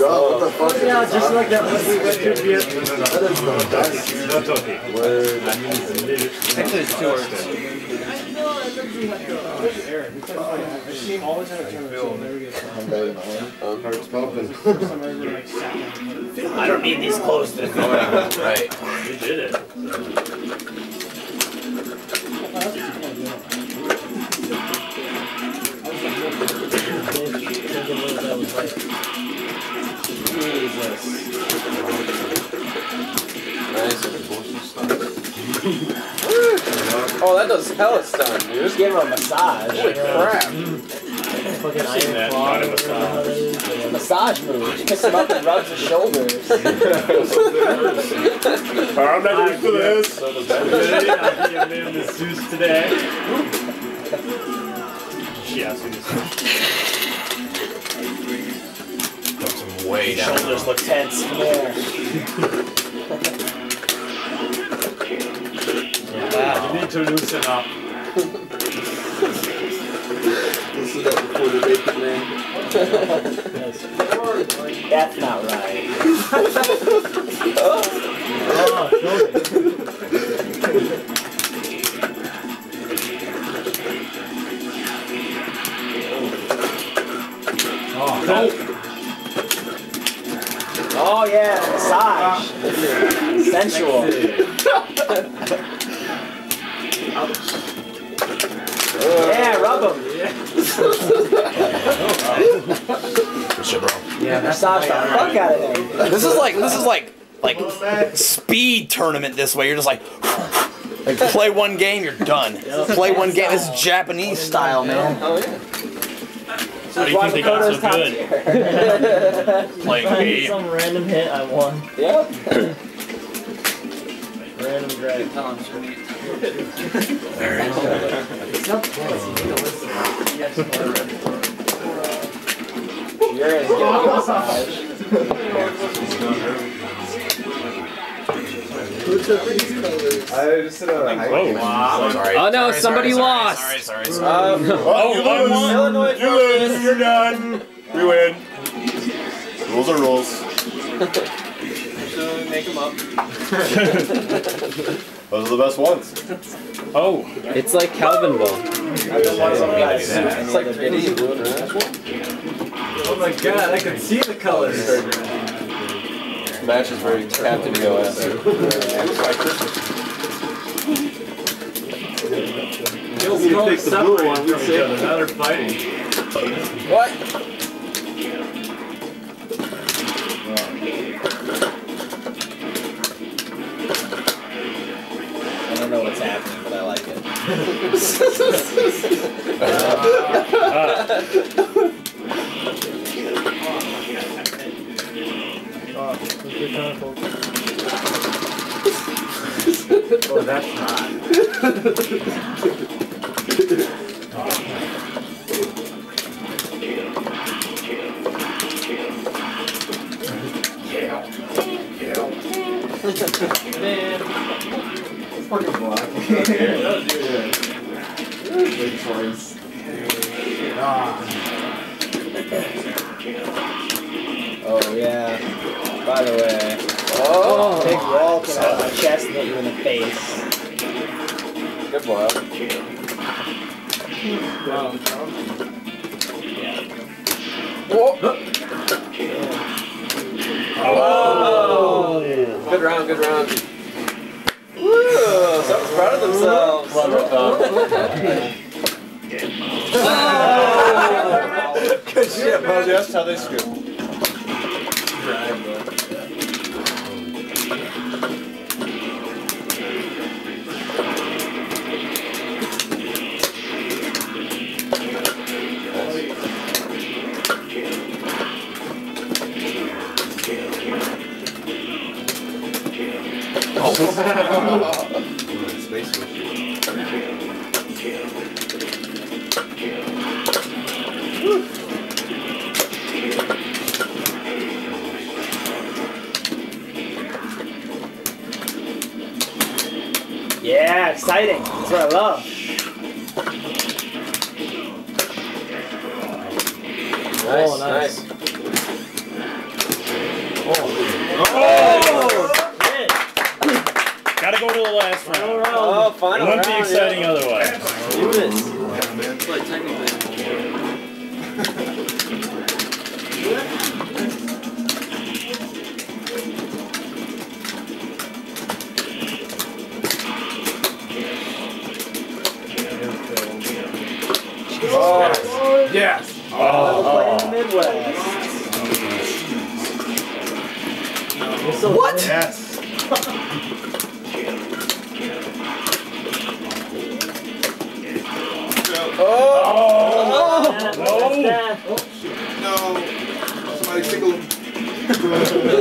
drop. What the fuck? is Yeah, just on? like that movie with your beard. That is the best. Not okay. Word. Actually, it's two words. I've seen always had a tournament, so never get I'm betting on it. Heart's pumping. First time I ever like sat. I don't need these clothes to Right. You did it. Oh, that does hella stun, dude. Just give him a massage. Holy crap. Fucking seen iron that, claw. not a or massage. whatever it is. Yeah, Massage move. Just picks him up and rubs his shoulders. I'm not used to this. I'm giving him the Zeus today. Yeah, Puts him way down. Shoulders look tense. Come here. Yeah, to loosen up. This is that before the bacon man. That's not right. Oh, no. Oh yeah, massage. Sensual. Yeah, rub him. Shit, bro. Massage the fuck out of him. This is like this is like like speed tournament this way. You're just like like play one game, you're done. Play one game. This is Japanese style, man. Oh yeah. How do you think they got so good? Playing game. Some random hit I won. Yep. Random drag. You're a massage. Who took these colors? I just did a Oh, wow. Sorry. Oh, no, Sorry, somebody sorry, lost. Sorry, sorry, sorry. Um, Oh, you lose. Illinois You lose. You're done. We win. Rules are rules. So make them up. Those are the best ones. Oh, It's like Calvin ball. I've been wanting some guys suit It's in like the 3D video. blue and red. Oh my god, I can see the colors. Match is very Captain EOS. Feels you so pick the blue one. We from each other. now they're fighting. What? What's happening, but I like it. Oh, that's not. Fucking black. Big choice. Oh yeah. By the way, Oh, big wall came out of my chest and hit you in the face. good boy. Oh! Good round, good round. Themselves. Good shit, bro. That's how they Yeah, exciting. That's what I love. Nice, Oh, nice. nice. Oh. To the last round. Oh, It wouldn't be round, exciting otherwise. Do this. Like technically. Oh, oh. oh. Yes. I'll play in the Midwest. You're so What? Yes. oh. That's No. No. Somebody tickle him.